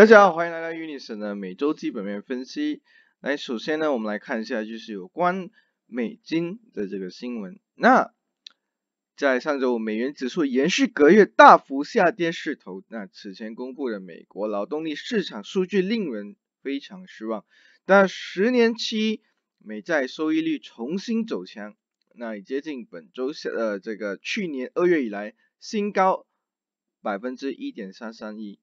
大家好，欢迎来到 Unison 的每周基本面分析。来，首先呢，我们来看一下就是有关美金的这个新闻。那在上周，美元指数延续隔月大幅下跌势头。那此前公布的美国劳动力市场数据令人非常失望。但十年期美债收益率重新走强，那已接近本周下呃这个去年二月以来新高百分之一点三三一。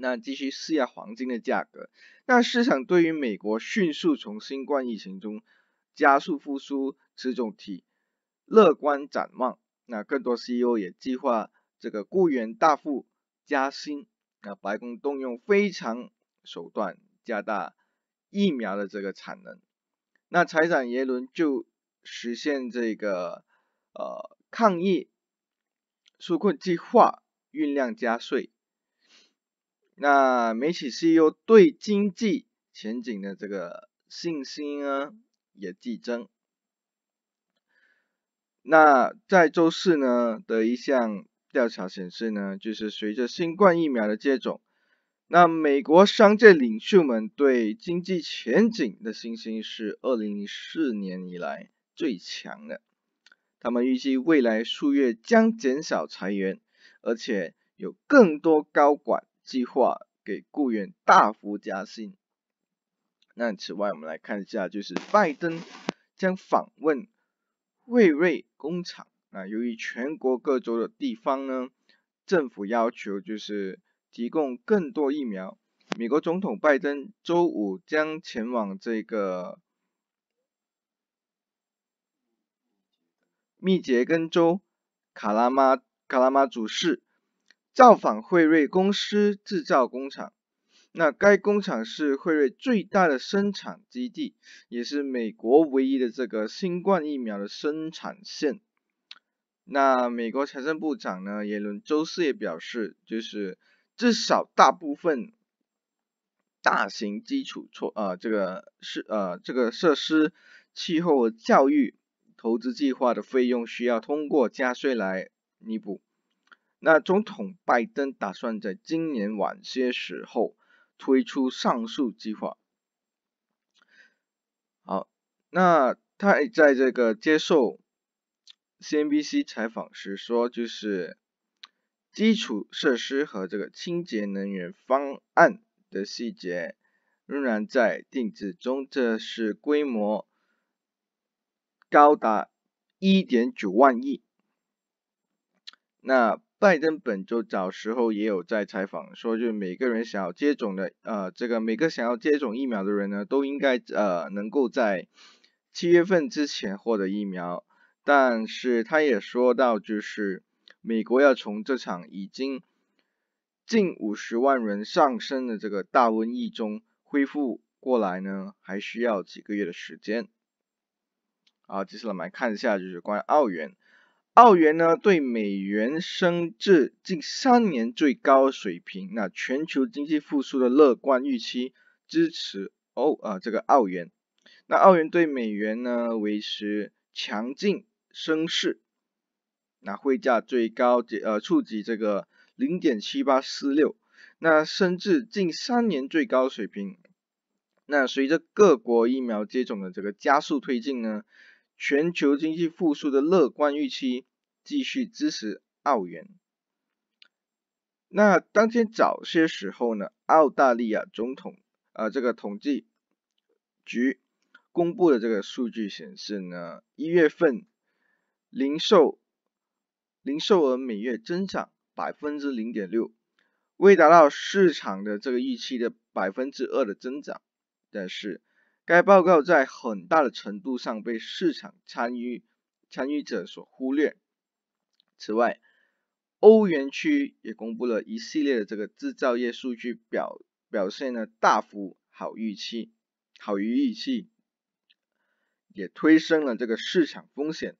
那继续施压黄金的价格。那市场对于美国迅速从新冠疫情中加速复苏持总体乐观展望。那更多 CEO 也计划这个雇员大幅加薪。那白宫动用非常手段加大疫苗的这个产能。那财长耶伦就实现这个呃抗疫纾困计划运量加税。那媒体 CEO 对经济前景的这个信心呢也递增。那在周四呢的一项调查显示呢，就是随着新冠疫苗的接种，那美国商界领袖们对经济前景的信心是二零零四年以来最强的。他们预计未来数月将减少裁员，而且有更多高管。计划给雇员大幅加薪。那此外，我们来看一下，就是拜登将访问惠瑞工厂。那由于全国各州的地方呢，政府要求就是提供更多疫苗，美国总统拜登周五将前往这个密歇根州卡拉马卡拉马祖市。造访惠瑞公司制造工厂，那该工厂是惠瑞最大的生产基地，也是美国唯一的这个新冠疫苗的生产线。那美国财政部长呢，耶伦周四也表示，就是至少大部分大型基础措呃这个是呃这个设施、气候教育投资计划的费用需要通过加税来弥补。那总统拜登打算在今年晚些时候推出上述计划。好，那他在这个接受 CNBC 采访时说，就是基础设施和这个清洁能源方案的细节仍然在定制中，这是规模高达一点九万亿。那拜登本周早时候也有在采访说，就是每个人想要接种的，呃，这个每个想要接种疫苗的人呢，都应该呃能够在七月份之前获得疫苗。但是他也说到，就是美国要从这场已经近五十万人上升的这个大瘟疫中恢复过来呢，还需要几个月的时间。好，接下来我们来看一下，就是关于澳元。澳元呢对美元升至近三年最高水平，那全球经济复苏的乐观预期支持欧啊这个澳元，那澳元对美元呢维持强劲升势，那汇价最高呃触及这个零点七八四六，那升至近三年最高水平，那随着各国疫苗接种的这个加速推进呢。全球经济复苏的乐观预期继续支持澳元。那当天早些时候呢，澳大利亚总统啊这个统计局公布的这个数据显示呢，一月份零售零售额每月增长百分之零点六，未达到市场的这个预期的百分之二的增长，但是。该报告在很大的程度上被市场参与参与者所忽略。此外，欧元区也公布了一系列的这个制造业数据表，表现呢大幅好预期，好于预期，也推升了这个市场风险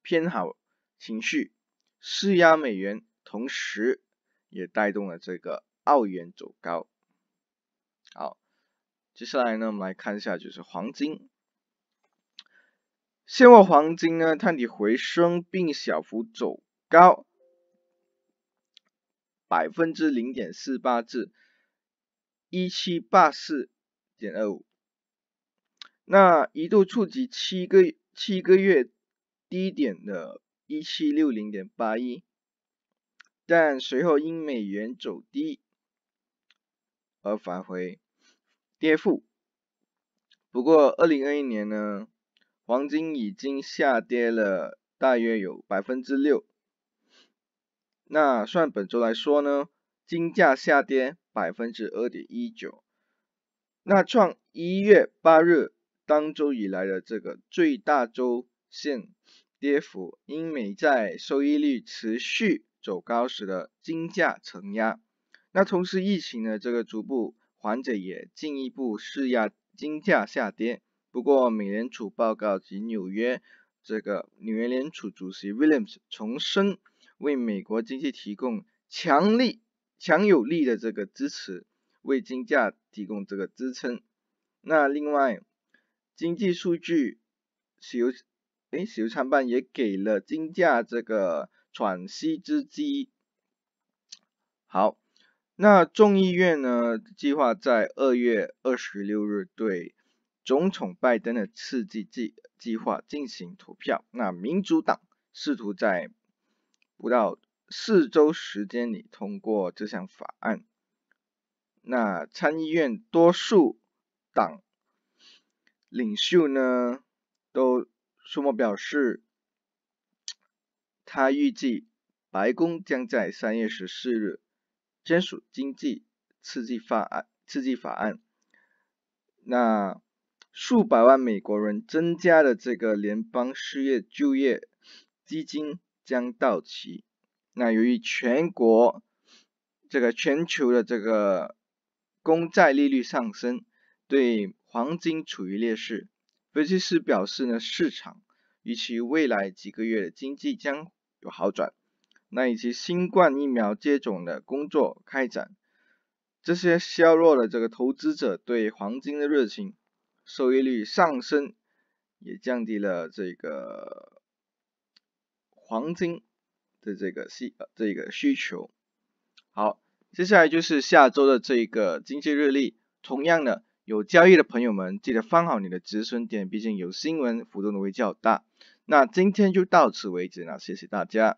偏好情绪，施压美元，同时也带动了这个澳元走高。好。接下来呢，我们来看一下就是黄金。现货黄金呢探底回升并小幅走高，百分之零点四八至一七八四点二五，那一度触及七个七个月低点的一七六零点八一，但随后因美元走低而返回。跌幅。不过二零二一年呢，黄金已经下跌了大约有百分之六。那算本周来说呢，金价下跌百分之二点一九，那创一月八日当周以来的这个最大周线跌幅，因美债收益率持续走高时的金价承压。那同时疫情的这个逐步缓解也进一步施压金价下跌。不过美联储报告及纽约这个纽约联储主席 Williams 重申。为美国经济提供强力、强有力的这个支持，为金价提供这个支撑。那另外，经济数据石油，哎，石油参半也给了金价这个喘息之机。好，那众议院呢，计划在二月二十六日对总统拜登的刺激计计划进行投票。那民主党试图在不到四周时间里通过这项法案，那参议院多数党领袖呢都出谋表示，他预计白宫将在三月十四日签署经济刺激法案。刺激法案，那数百万美国人增加的这个联邦失业就业基金。将到期。那由于全国这个全球的这个公债利率上升，对黄金处于劣势。分析师表示呢，市场预期未来几个月的经济将有好转。那以及新冠疫苗接种的工作开展，这些削弱了这个投资者对黄金的热情，收益率上升也降低了这个。黄金的这个需这个需求，好，接下来就是下周的这个经济日历。同样的，有交易的朋友们记得放好你的止损点，毕竟有新闻浮动的会较大。那今天就到此为止了，谢谢大家。